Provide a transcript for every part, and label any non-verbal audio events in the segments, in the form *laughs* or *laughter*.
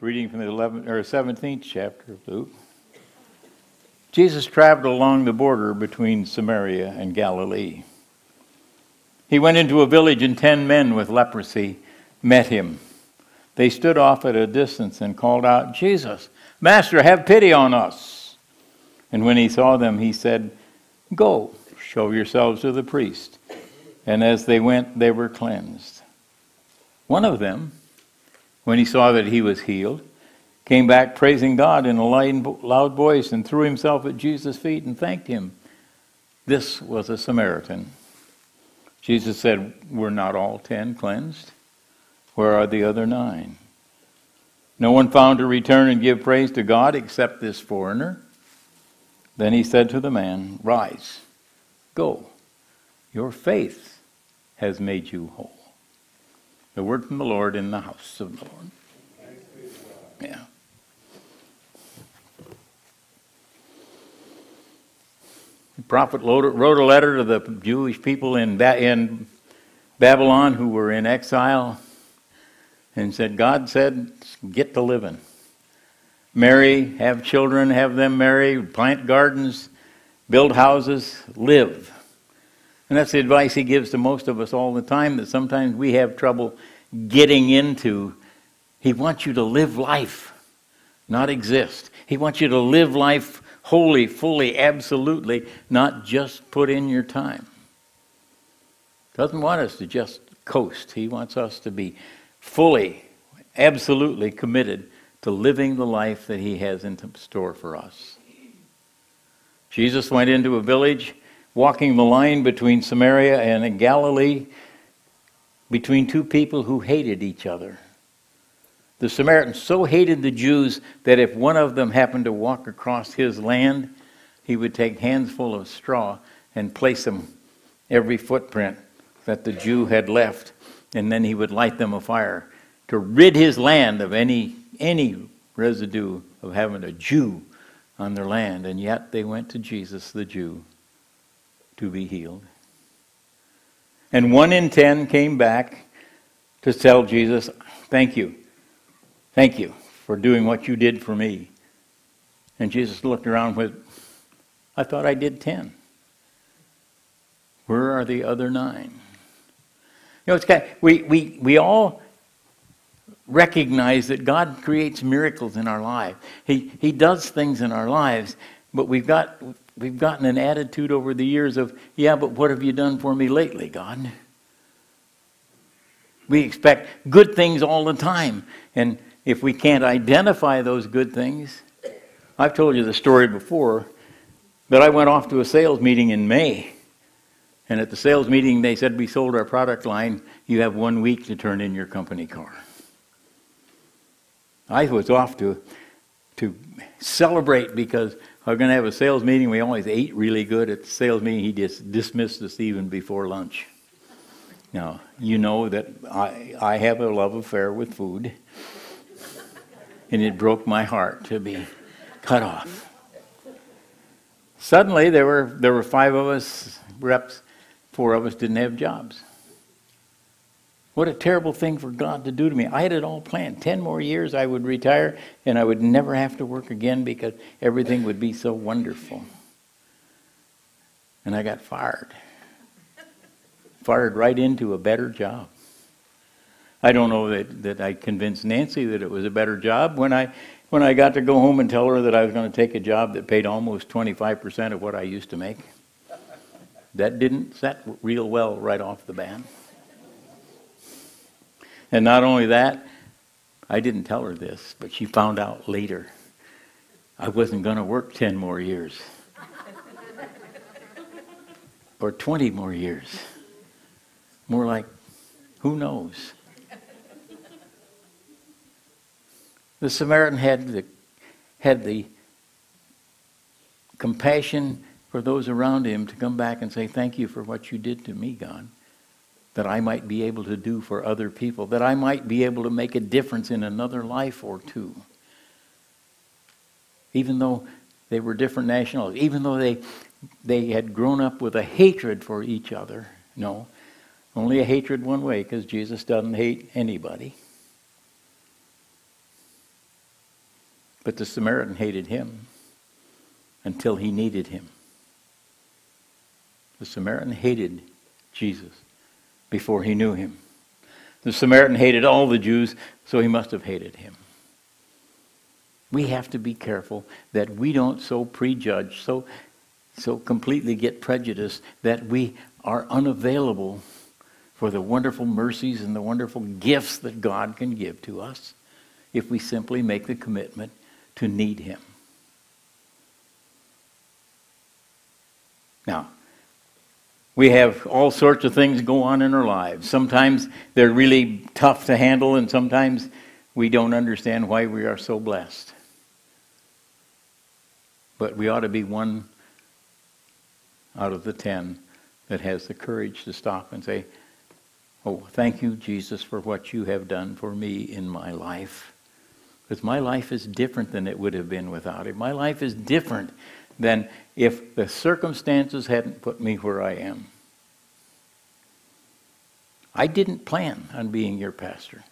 reading from the 11th or 17th chapter of Luke. Jesus traveled along the border between Samaria and Galilee. He went into a village, and ten men with leprosy met him. They stood off at a distance and called out, Jesus, Master, have pity on us. And when he saw them, he said, Go, show yourselves to the priest. And as they went, they were cleansed. One of them, when he saw that he was healed, came back praising God in a loud voice and threw himself at Jesus' feet and thanked him. This was a Samaritan. Jesus said, Were not all ten cleansed? Where are the other nine? No one found to return and give praise to God except this foreigner. Then he said to the man, Rise, go. Your faith has made you whole. The word from the Lord in the house of the Lord. Yeah. The prophet wrote a letter to the Jewish people in, in Babylon who were in exile and said, God said, get to living. Marry, have children, have them marry, plant gardens, build houses, live. And that's the advice he gives to most of us all the time that sometimes we have trouble getting into. He wants you to live life, not exist. He wants you to live life wholly, fully, absolutely, not just put in your time. Doesn't want us to just coast. He wants us to be fully, absolutely committed to living the life that he has in store for us. Jesus went into a village walking the line between Samaria and Galilee between two people who hated each other. The Samaritans so hated the Jews that if one of them happened to walk across his land, he would take handsful of straw and place them every footprint that the Jew had left, and then he would light them afire to rid his land of any any residue of having a Jew on their land. And yet they went to Jesus, the Jew, to be healed. And one in ten came back to tell Jesus, Thank you. Thank you for doing what you did for me. And Jesus looked around with, I thought I did ten. Where are the other nine? You know, it's kind of, we, we, we all recognize that God creates miracles in our life. He, he does things in our lives, but we've got we've gotten an attitude over the years of, yeah, but what have you done for me lately, God? We expect good things all the time. And if we can't identify those good things, I've told you the story before that I went off to a sales meeting in May. And at the sales meeting, they said, We sold our product line. You have one week to turn in your company car. I was off to, to celebrate because we're going to have a sales meeting. We always ate really good at the sales meeting. He just dismissed us even before lunch. Now, you know that I, I have a love affair with food, and it broke my heart to be cut off. Suddenly, there were, there were five of us reps, four of us didn't have jobs. What a terrible thing for God to do to me. I had it all planned. Ten more years I would retire and I would never have to work again because everything would be so wonderful. And I got fired. fired right into a better job. I don't know that, that I convinced Nancy that it was a better job when I when I got to go home and tell her that I was going to take a job that paid almost 25% of what I used to make. That didn't set real well right off the bat. And not only that, I didn't tell her this, but she found out later. I wasn't going to work 10 more years *laughs* or 20 more years. More like, who knows? The Samaritan had the, had the compassion for those around him to come back and say, Thank you for what you did to me, God that I might be able to do for other people, that I might be able to make a difference in another life or two. Even though they were different nationalities, even though they, they had grown up with a hatred for each other. No, only a hatred one way, because Jesus doesn't hate anybody. But the Samaritan hated him until he needed him. The Samaritan hated Jesus before he knew him. The Samaritan hated all the Jews, so he must have hated him. We have to be careful that we don't so prejudge, so, so completely get prejudiced that we are unavailable for the wonderful mercies and the wonderful gifts that God can give to us if we simply make the commitment to need Him. Now, we have all sorts of things go on in our lives. Sometimes they're really tough to handle, and sometimes we don't understand why we are so blessed. But we ought to be one out of the ten that has the courage to stop and say, Oh, thank you, Jesus, for what you have done for me in my life. Because my life is different than it would have been without it. My life is different than if the circumstances hadn't put me where I am. I didn't plan on being your pastor.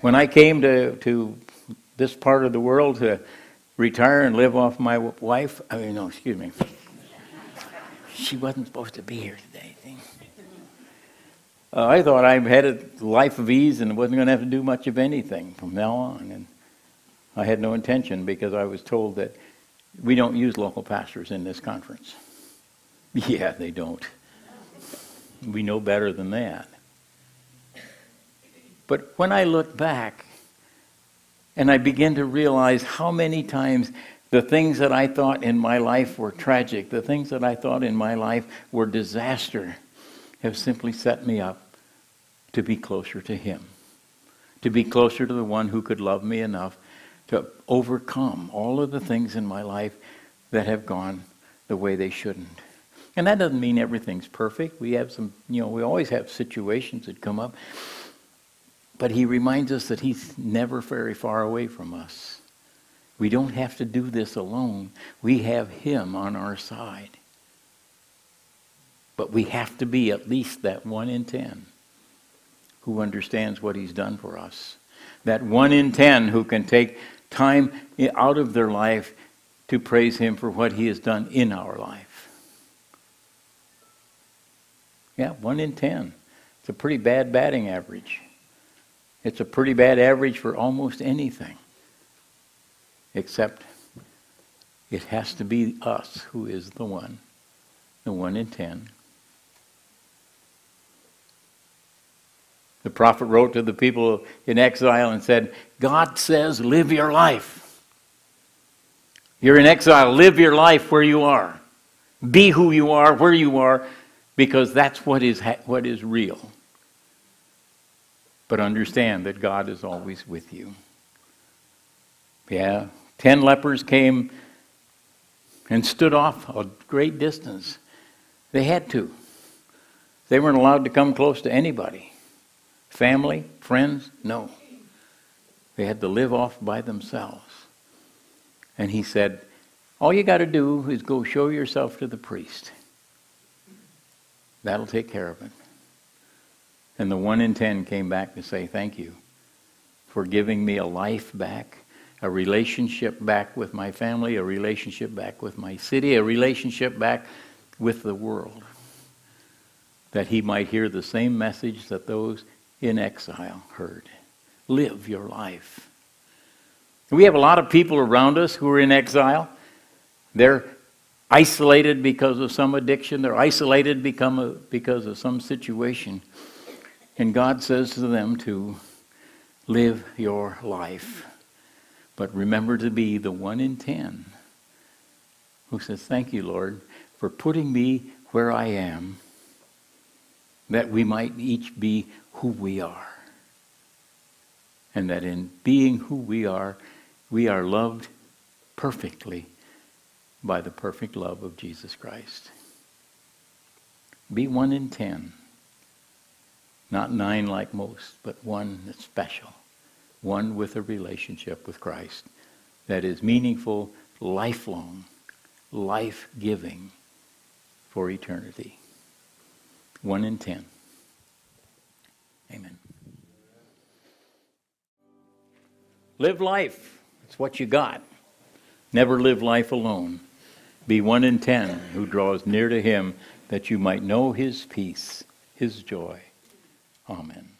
When I came to, to this part of the world to retire and live off my wife, I mean, no, excuse me. She wasn't supposed to be here today. Uh, I thought I had a life of ease and wasn't going to have to do much of anything from now on. And I had no intention because I was told that we don't use local pastors in this conference. Yeah, they don't. We know better than that. But when I look back and I begin to realize how many times the things that I thought in my life were tragic, the things that I thought in my life were disaster, have simply set me up to be closer to Him, to be closer to the one who could love me enough to overcome all of the things in my life that have gone the way they shouldn't. And that doesn't mean everything's perfect. We have some, you know, we always have situations that come up. But he reminds us that he's never very far away from us. We don't have to do this alone. We have him on our side. But we have to be at least that one in ten who understands what he's done for us. That one in ten who can take time out of their life to praise him for what he has done in our life. Yeah, one in ten. It's a pretty bad batting average. It's a pretty bad average for almost anything. Except it has to be us who is the one, the one in ten The prophet wrote to the people in exile and said, God says, live your life. You're in exile. Live your life where you are. Be who you are, where you are, because that's what is, what is real. But understand that God is always with you. Yeah, ten lepers came and stood off a great distance. They had to. They weren't allowed to come close to anybody. Family, friends, no. They had to live off by themselves. And he said, All you got to do is go show yourself to the priest. That'll take care of it. And the one in ten came back to say, Thank you for giving me a life back, a relationship back with my family, a relationship back with my city, a relationship back with the world. That he might hear the same message that those in exile heard. Live your life. We have a lot of people around us who are in exile. They're isolated because of some addiction, they're isolated because of some situation. And God says to them to live your life. But remember to be the one in ten who says, Thank you, Lord, for putting me where I am, that we might each be who we are. And that in being who we are, we are loved perfectly by the perfect love of Jesus Christ. Be one in ten. Not nine like most, but one that's special. One with a relationship with Christ that is meaningful, lifelong, life giving for eternity. One in ten. Amen. Live life. It's what you got. Never live life alone. Be one in ten who draws near to him that you might know his peace, his joy. Amen.